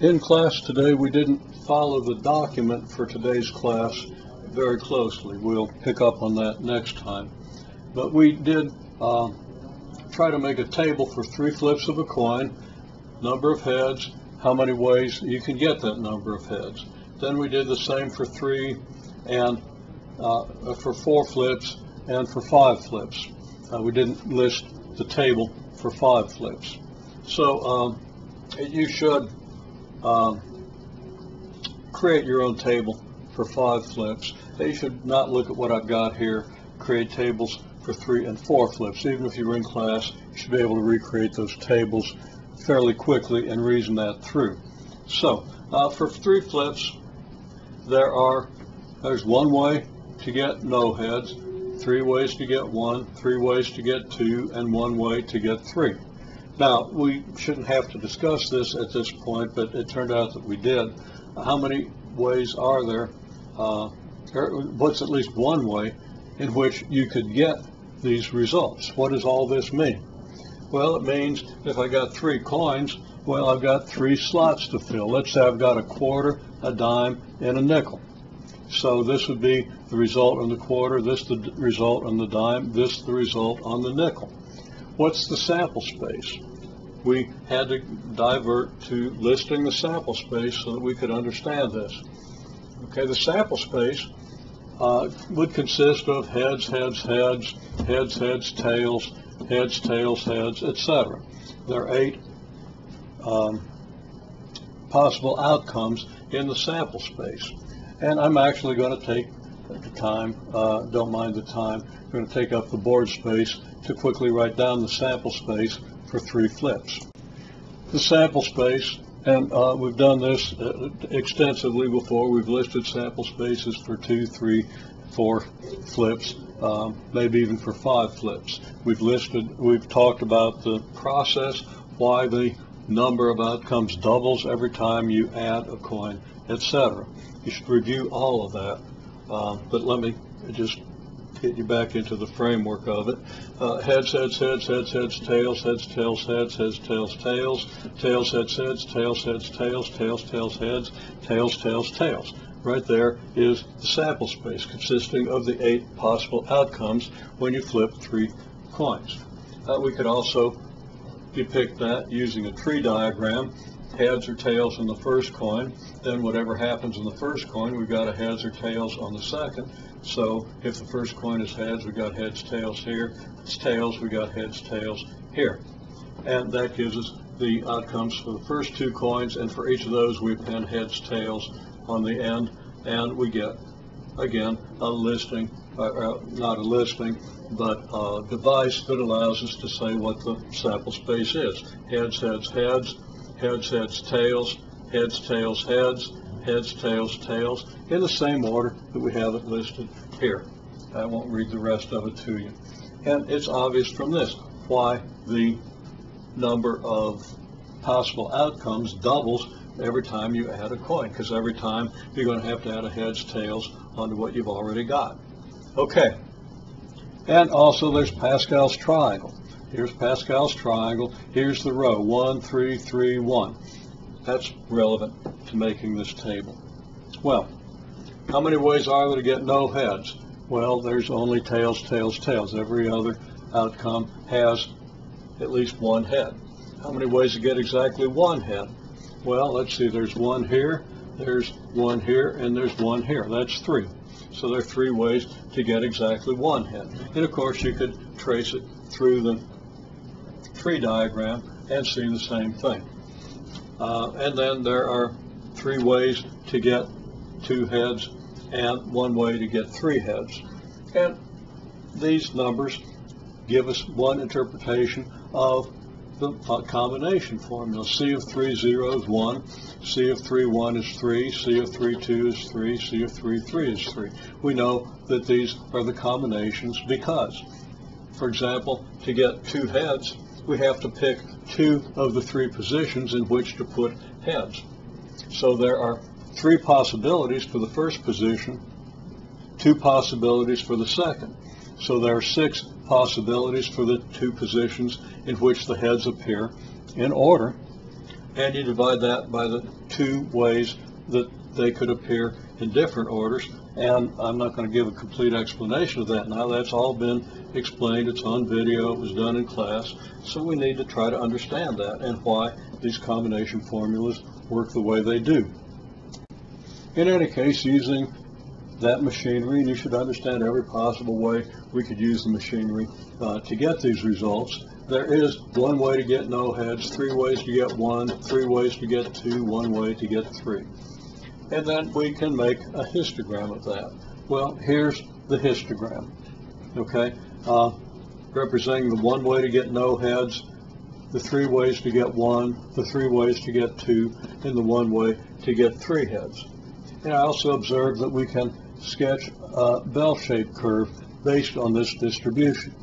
In class today, we didn't follow the document for today's class very closely. We'll pick up on that next time. But we did uh, try to make a table for three flips of a coin, number of heads, how many ways you can get that number of heads. Then we did the same for three and uh, for four flips and for five flips. Uh, we didn't list the table for five flips. So um, you should um, create your own table for five flips. You should not look at what I've got here, create tables for three and four flips. Even if you're in class, you should be able to recreate those tables fairly quickly and reason that through. So uh, for three flips, there are, there's one way to get no heads, three ways to get one, three ways to get two, and one way to get three. Now, we shouldn't have to discuss this at this point, but it turned out that we did. How many ways are there? Uh, what's at least one way in which you could get these results? What does all this mean? Well, it means if I got three coins, well, I've got three slots to fill. Let's say I've got a quarter, a dime, and a nickel. So this would be the result on the quarter, this the result on the dime, this the result on the nickel. What's the sample space? We had to divert to listing the sample space so that we could understand this. Okay, the sample space uh, would consist of heads, heads, heads, heads, heads, tails, heads, tails, heads, etc. There are eight um, possible outcomes in the sample space. And I'm actually going to take the time, uh, don't mind the time, I'm going to take up the board space to quickly write down the sample space for three flips. The sample space, and uh, we've done this uh, extensively before, we've listed sample spaces for two, three, four flips, um, maybe even for five flips. We've listed, we've talked about the process, why the number of outcomes doubles every time you add a coin, etc. You should review all of that, uh, but let me just get you back into the framework of it. Uh, heads, heads, heads, heads, heads, tails, heads, tails, heads, heads, tails, tails, tails, heads, heads, tails, heads, tails, tails, tails, heads, tails, tails, tails. Right there is the sample space consisting of the eight possible outcomes when you flip three coins. Uh, we could also depict that using a tree diagram heads or tails on the first coin. Then whatever happens in the first coin, we've got a heads or tails on the second. So if the first coin is heads, we've got heads, tails here. If it's tails, we got heads, tails here. And that gives us the outcomes for the first two coins. And for each of those, we append heads, tails on the end. And we get, again, a listing, uh, uh, not a listing, but a device that allows us to say what the sample space is. Heads, heads, heads, heads, heads, tails, heads, tails, heads, heads, tails, tails, in the same order that we have it listed here. I won't read the rest of it to you. And it's obvious from this why the number of possible outcomes doubles every time you add a coin, because every time you're going to have to add a heads, tails onto what you've already got. Okay. And also there's Pascal's triangle. Here's Pascal's triangle. Here's the row, 1, 3, 3, 1. That's relevant to making this table. Well, how many ways are there to get no heads? Well, there's only tails, tails, tails. Every other outcome has at least one head. How many ways to get exactly one head? Well, let's see, there's one here, there's one here, and there's one here. That's three. So there are three ways to get exactly one head. And of course, you could trace it through the tree diagram and see the same thing. Uh, and then there are three ways to get two heads and one way to get three heads. And these numbers give us one interpretation of the combination formula. C of 3, 0 is 1. C of 3, 1 is 3. C of 3, 2 is 3. C of 3, 3 is 3. We know that these are the combinations because, for example, to get two heads, we have to pick two of the three positions in which to put heads. So there are three possibilities for the first position, two possibilities for the second. So there are six possibilities for the two positions in which the heads appear in order. and you divide that by the two ways that they could appear in different orders. And I'm not going to give a complete explanation of that now. That's all been explained. It's on video. It was done in class. So we need to try to understand that and why these combination formulas work the way they do. In any case, using that machinery, and you should understand every possible way we could use the machinery uh, to get these results. There is one way to get no heads, three ways to get one, three ways to get two, one way to get three. And then we can make a histogram of that. Well, here's the histogram, okay? Uh, representing the one way to get no heads, the three ways to get one, the three ways to get two, and the one way to get three heads. And I also observed that we can sketch a bell-shaped curve based on this distribution.